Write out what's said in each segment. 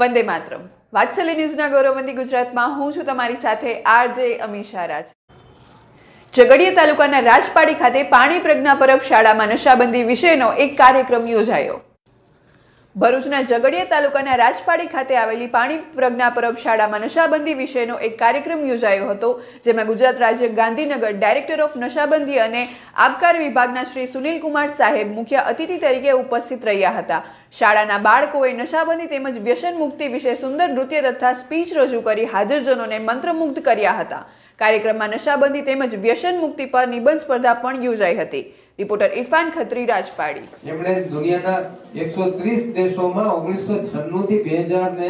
વંદે માતરમ. વાત્સલ્ય ન્યૂઝના ગૌરવવંતી ગુજરાતમાં હું છું તમારી સાથે આરજે અમીષા રાજ. ઝઘડિયા તાલુકાના રાજપાડી ખાતે પાણી પ્રજ્ઞા પરબ શાળામાં નશાબંધી વિશેનો એક કાર્યક્રમ યોજાયો. ભરૂચના ઝઘડિયા તાલુકાના રાજપાડી ખાતે આવેલી પાણી પ્રજ્ઞા પરબ શાળામાં નશાબંધી વિષયનો એક કાર્યક્રમ યોજાયો હતો, જેમાં ગુજરાત રાજ્ય ગાંધીનગર ડાયરેક્ટર ઓફ નશાબંધી અને આબકાર વિભાગના શ્રી સુનિલ કુમાર સાહેબ મુખ્ય અતિથિ તરીકે ઉપસ્થિત રહ્યા હતા. શાળાના બાળકોએ નશાબંધી તેમજ વ્યસન મુક્તિ વિશે સુંદર નૃત્ય તથા સ્પીચ રજૂ કરી હાજરજનોને મંત્રમુગ્ધ કર્યા હતા. કાર્યક્રમમાં નશાબંધી તેમજ વ્યસન મુક્તિ પર નિબંધ સ્પર્ધા પણ યોજાઈ હતી. રિપોર્ટર ઇરફાન ખત્રી, રાજપાડી. એમણે દુનિયાના એકસો ત્રીસ દેશોમાં ઓગણીસો છન્નું થી બે હજાર ને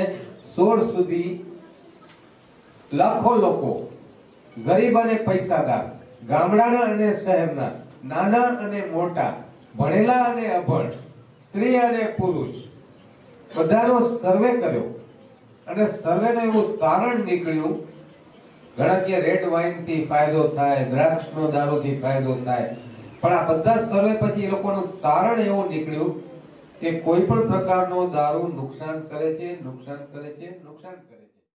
સોળ સુધી લાખો લોકો ગરીબ અને પૈસાદાર, ગામડાના અને શહેરના, નાના અને મોટા, ભણેલા અને અભણ, સ્ત્રી અને પુરુષ, બધાનો સર્વે કર્યો અને સર્વેનું એવું તારણ નીકળ્યું. ઘણા રેડ વાઇનથી ફાયદો થાય દ્રાક્ષ નો દારૂ થી ફાયદો થાય. પણ આ બધા સર્વે પછી એ લોકોનું તારણ એવું નીકળ્યું કે કોઈ પણ પ્રકારનો દારૂ નુકસાન કરે છે, નુકસાન કરે છે, નુકસાન કરે છે.